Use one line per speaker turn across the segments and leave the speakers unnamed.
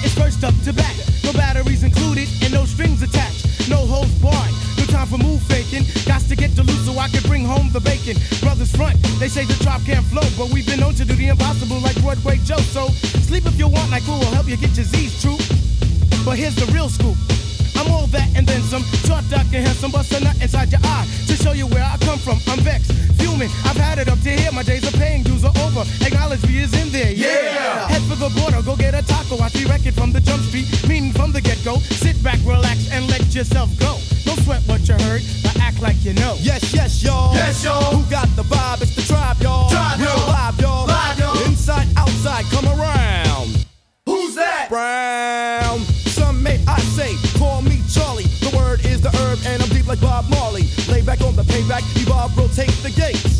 It's is first up to back. No batteries included and no strings attached. No holds barred. No time for move faking. Got to get to loot so I can bring home the bacon. Brothers front, they say the drop can't flow, but we've been known to do the impossible like Broadway Joe. So sleep if you want, like who will help you get your Z's true. But here's the real scoop. I'm all that and then some. Short, dark, and handsome, bust a nut inside your eye to show you where I come from. I'm vexed, fuming. I've had it up to here. My days of paying dues are over. Acknowledge me is in there. Let yourself go. Don't sweat what you heard, but act like you know.
Yes, yes, y'all.
Yes, y'all.
Who got the vibe? It's the tribe, y'all.
Tribe,
Real
y'all.
live, y'all.
Live, y'all.
Inside, outside, come around.
Who's that?
Brown. Some may I say, call me Charlie. The word is the herb, and I'm deep like Bob Marley. Lay back on the payback, evolve, rotate the gates.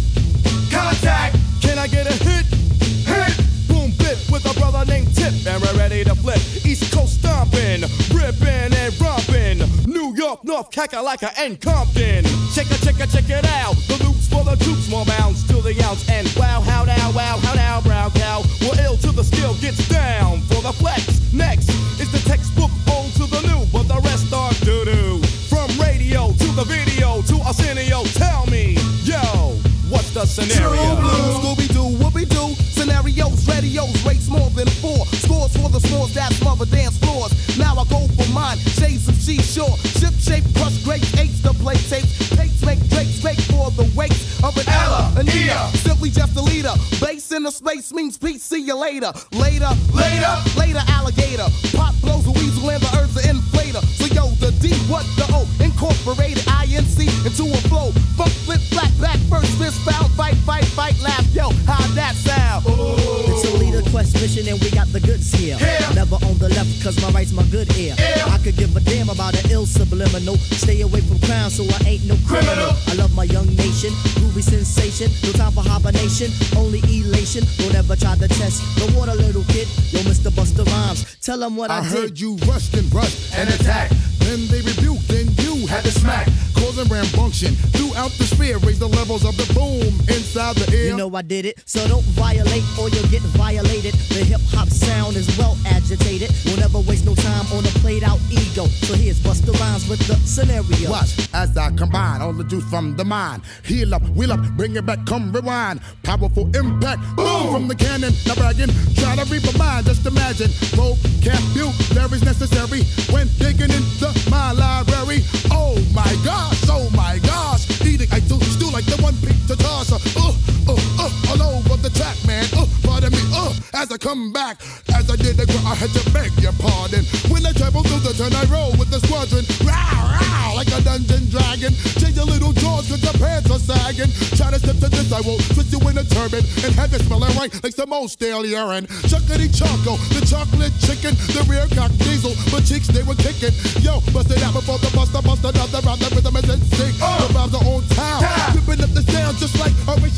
York, North Kakalaka, and Compton. Check it, check it, check it out. The loops for the troops, more bounds to the ounce. And wow, how now, wow, how now, brown cow. We're ill till the skill gets down for the flex. Next is the textbook old to the new, but the rest are doo doo. From radio to the video to Arsenio, tell me, yo, what's the scenario?
True blue.
Scooby Doo, Whoopi Doo, scenarios, radios, rates more than four. Scores for the scores that Shape, crush grapes, eights to play tapes. Pates make drakes, make for the weights of an
Ella, Ea.
Simply just a leader. Base in the space means peace, see you later. Later,
Later.
later, alligator. Pop blows a weasel and the herbs an inflator. So yo, the D, what the O?
And we got the goods here.
Yeah.
Never on the left cause my right's my good ear.
Yeah.
I could give a damn about an ill subliminal. Stay away from crime so I ain't no criminal.
Criminal.
I love my young nation, groovy sensation. No time for hibernation, only elation. Don't ever try to test the water, little kid. Yo, Mr. Busta Rhymes, tell them what I,
I
did.
heard you rushed and rushed
And attack.
Then they rebuked, then
Had to smack.
causing rambunctious throughout the sphere. Raise the levels of the boom inside the air.
You know I did it, so don't violate or you'll get violated. The hip hop sound is well agitated. We'll never waste no time on a played out ego. So here's Busta Rhymes with the scenario.
Watch as I combine all the juice from the mind. Heal up, wheel up, bring it back, come rewind. Powerful impact, boom from the cannon. Now bragging, try to reap a mind. Just imagine, vocabulary's necessary Uh, uh, uh, all over the track, man. Uh, pardon me, uh, as I come back, as I did the gr- I had to beg your pardon. When I travel through the turn, I roll with the squadron. Row, row, like a dungeon dragon. Change your little jaws cause your pants are sagging. Try to step to this, I will twist you in a turban and have it smelling right like some old stale urine. Chuckity choco, the chocolate chicken, the rear cock diesel, but cheeks they were kicking. Yo, bust it out before the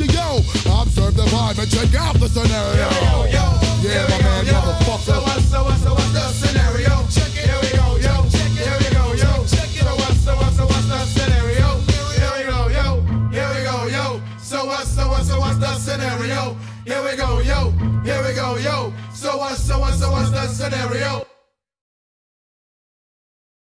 like Horatio. Observe the vibe and check out the scenario.
Yo, yo.
Yeah,
Here
my man,
yo.
motherfucker.
So what, so what, so what's the scenario? Check it. Here we go, yo. Check it. Here we go, yo. Check it. So what, so what, so what's the scenario? Here we go, yo. Here we go, yo. So what, so what, so what's the scenario? Here we go, yo. Here we go, yo. So what, so what, so what's the scenario?